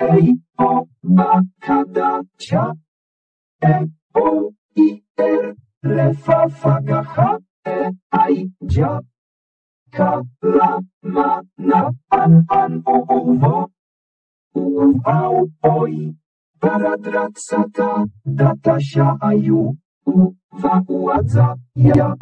ej, o, ba, kada, cia, e, o, i, r, re, fa, fa, ga, ha, e, aj, dzia, ka, la, ma, na, an, an, o, o, wo, u, au, oi, paradrat, sata, data, sia, aju, u, wa, ładza, ja,